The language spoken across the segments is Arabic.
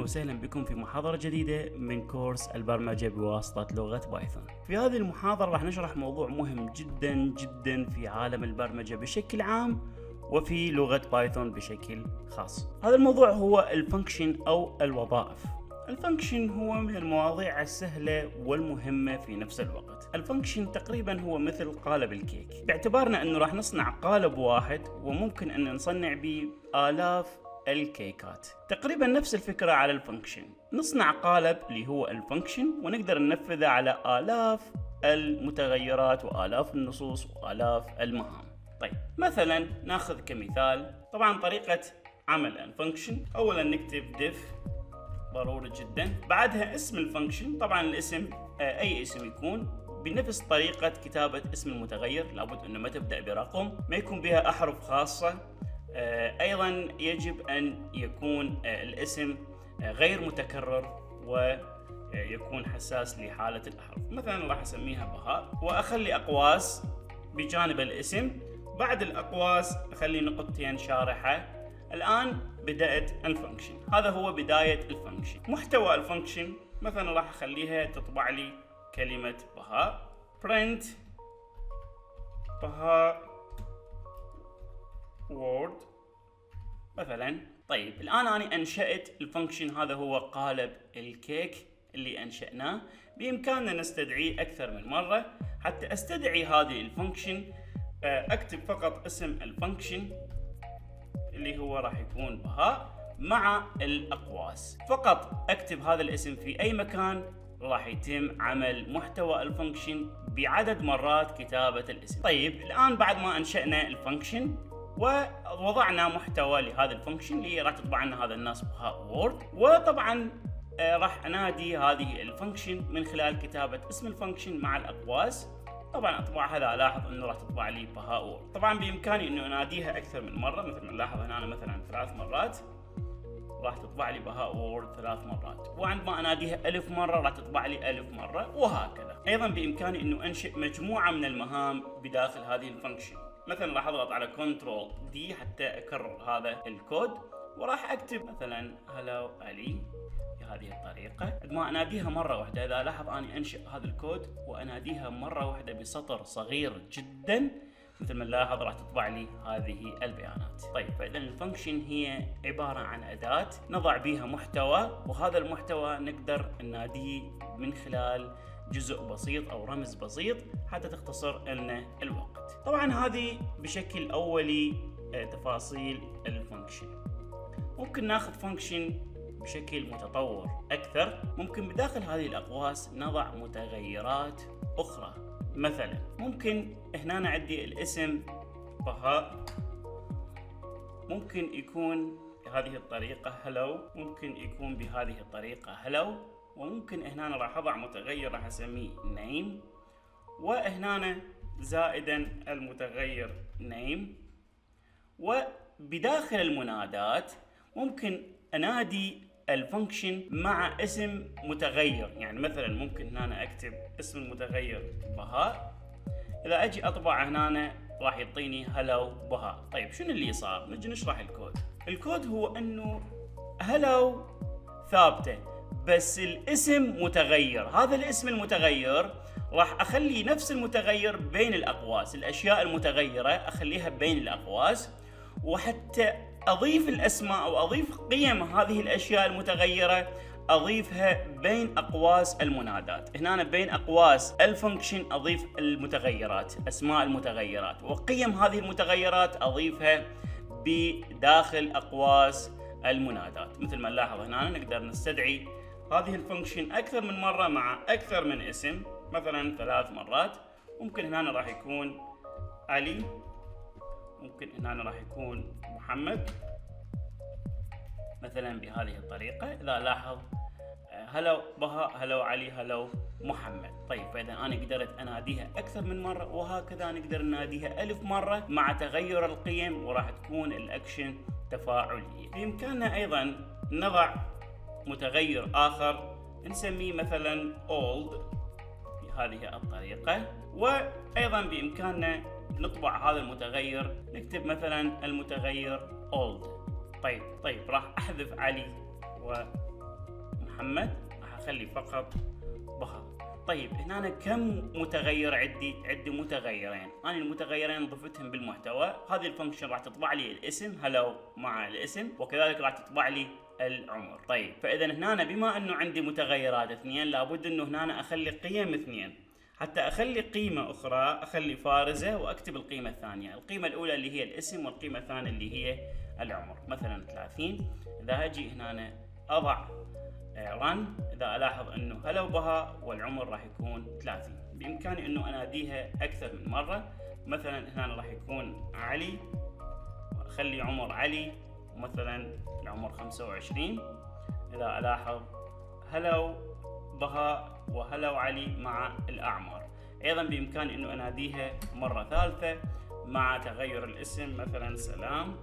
أهلا وسهلا بكم في محاضرة جديدة من كورس البرمجة بواسطة لغة Python. في هذه المحاضرة راح نشرح موضوع مهم جدا جدا في عالم البرمجة بشكل عام وفي لغة Python بشكل خاص. هذا الموضوع هو ال function أو الوظائف. ال function هو من المواضيع السهلة والمهمة في نفس الوقت ال function تقريبا هو مثل قالب الكيك باعتبارنا أنه راح نصنع قالب واحد وممكن أن نصنع به آلاف الكيكات. تقريبا نفس الفكرة على ال function. نصنع قالب اللي هو ال function ونقدر ننفذه على آلاف المتغيرات وآلاف النصوص وآلاف المهام. طيب مثلا ناخذ كمثال. طبعا طريقة عمل ال function. اولا نكتب def ضروري جدا. بعدها اسم الفانكشن. طبعا الاسم آه، أي اسم يكون. بنفس طريقة كتابة اسم المتغير. لابد إنه ما تبدأ برقم ما يكون بها أحرف خاصة. أيضا يجب أن يكون آه، الاسم غير متكرر ويكون حساس لحالة الأحرف. مثلا راح أسميها بهاء وأخلي أقواس بجانب الاسم. بعد الأقواس أخلي نقطتين شارحة. الآن بدأت ال function هذا هو بداية ال function محتوى ال function مثلا راح أخليها تطبع لي كلمة بهاء. print بهاء world مثلا طيب الآن أنا أنشأت ال function هذا هو قالب الكيك اللي أنشأناه. بإمكاننا نستدعيه أكثر من مرة. حتى أستدعي هذه ال function آه، أكتب فقط اسم ال function اللي هو راح يكون بهاء مع الأقواس. فقط أكتب هذا الاسم في أي مكان راح يتم عمل محتوى ال function بعدد مرات كتابة الاسم. طيب الآن بعد ما أنشأنا ال function ووضعنا محتوى لهذا ال function اللي راح تطبع لنا هذا الناس world وطبعا آه، راح أنادي هذه ال function من خلال كتابة اسم ال function مع الأقواس. طبعا اطبع هذا ألاحظ إنه راح تطبع لي بهاء طبعا بإمكاني إنه أناديها أكثر من مرة مثل ما نلاحظ هنا مثلا ثلاث مرات. راح تطبع لي بهاء world ثلاث مرات. وعندما أناديها ألف مرة راح تطبع لي ألف مرة وهكذا. أيضا بإمكاني إنه أنشئ مجموعة من المهام بداخل هذه ال function مثلا راح أضغط على control D حتى أكرر هذا الكود وراح أكتب مثلا hello علي بهذه الطريقة. ما أناديها مرة واحدة إذا لاحظ أني أنشئ هذا الكود وأناديها مرة واحدة بسطر صغير جدا مثل ما نلاحظ راح تطبع لي هذه البيانات. طيب فاذا ال function هي عبارة عن أداة نضع بها محتوى وهذا المحتوى نقدر نناديه من خلال جزء بسيط أو رمز بسيط حتى تختصر لنا الوقت. طبعا هذه بشكل أولي آه، تفاصيل ال function ممكن ناخذ function بشكل متطور أكثر. ممكن بداخل هذه الأقواس نضع متغيرات أخرى. مثلا ممكن هنا عندي الاسم بهاء ممكن يكون بهذه الطريقة hello ممكن يكون بهذه الطريقة hello وممكن هنا راح أضع متغير راح أسميه name. وهنا زائدا المتغير name. وبداخل المنادات ممكن أنادي الفانكشن مع اسم متغير. يعني مثلا ممكن هنا أكتب اسم المتغير بهاء. إذا أجي أطبع هنا راح يعطيني هلو بهاء. طيب شنو اللي صار؟ نجي نشرح الكود. الكود هو إنه hello ثابتة بس الاسم متغير. هذا الاسم المتغير راح أخلي نفس المتغير بين الأقواس. الأشياء المتغيرة أخليها بين الأقواس وحتى أضيف الأسماء أو أضيف قيم هذه الأشياء المتغيرة أضيفها بين أقواس المنادات. هنا بين أقواس ال function أضيف المتغيرات أسماء المتغيرات. وقيم هذه المتغيرات أضيفها بداخل أقواس المنادات. مثل ما نلاحظ هنا نقدر نستدعي هذه ال function أكثر من مرة مع أكثر من اسم مثلا ثلاث مرات. ممكن هنا راح يكون علي. ممكن هنا راح يكون محمد مثلا بهذه الطريقة. إذا لاحظ hello بهاء hello علي hello محمد. طيب فإذا أنا قدرت أناديها أكثر من مرة وهكذا نقدر نناديها ألف مرة مع تغير القيم وراح تكون الأكشن تفاعلية. بإمكاننا أيضا نضع متغير آخر نسميه مثلا old. بهذه الطريقة وأيضا بإمكاننا نطبع هذا المتغير نكتب مثلا المتغير old. طيب طيب راح أحذف علي محمد راح أخلي فقط بها طيب هنا كم متغير عندي عندي متغيرين؟ أنا المتغيرين ضفتهم بالمحتوى. هذه الفانكشن راح تطبع لي الاسم هلو مع الاسم وكذلك راح تطبع لي العمر. طيب فاذا هنا بما أنه عندي متغيرات اثنين لابد أنه هنا أخلي قيم اثنين. حتى أخلي قيمة أخرى أخلي فارزة وأكتب القيمة الثانية. القيمة الأولى اللي هي الاسم والقيمة الثانية اللي هي العمر. مثلا 30 إذا أجي هنا أضع رن إذا ألاحظ أنه هلو بها والعمر راح يكون 30 بإمكاني أنه اناديها أكثر من مرة. مثلا هنا راح يكون علي اخلي عمر علي مثلا العمر 25 إذا ألاحظ هلو بها وهلو علي مع الأعمار. أيضا بامكاني إنه اناديها مرة ثالثة مع تغير الاسم مثلا سلام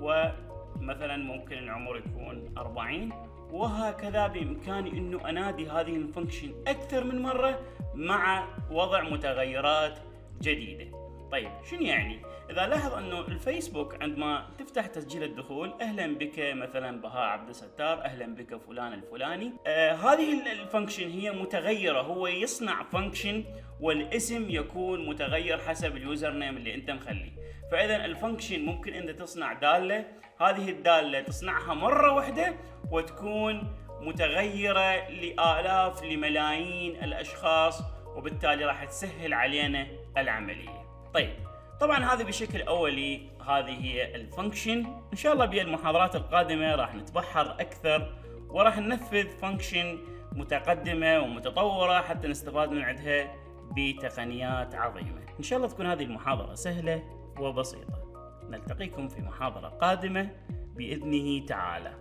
ومثلا ممكن العمر يكون 40 وهكذا بإمكاني أنه أنادي هذه الفانكشن أكثر من مرة مع وضع متغيرات جديدة. طيب شنو يعني؟ إذا لاحظ أنه الفيسبوك عندما تفتح تسجيل الدخول أهلا بك مثلا بهاء عبد الستار أهلا بك فلان الفلاني. آه هذه ال function هي متغيرة. هو يصنع function والاسم يكون متغير حسب ال user name اللي أنت مخليه فإذا ال function ممكن أنت تصنع دالة. هذه الدالة تصنعها مرة واحدة وتكون متغيرة لآلاف لملايين الأشخاص وبالتالي راح تسهل علينا العملية. طيب طبعا هذا بشكل أولي هذه هي ال function إن شاء الله بالمحاضرات القادمة راح نتبحر أكثر وراح ننفذ function متقدمة ومتطورة حتى نستفاد من عندها بتقنيات عظيمة. إن شاء الله تكون هذه المحاضرة سهلة وبسيطة. نلتقيكم في محاضرة قادمة بإذنه تعالى.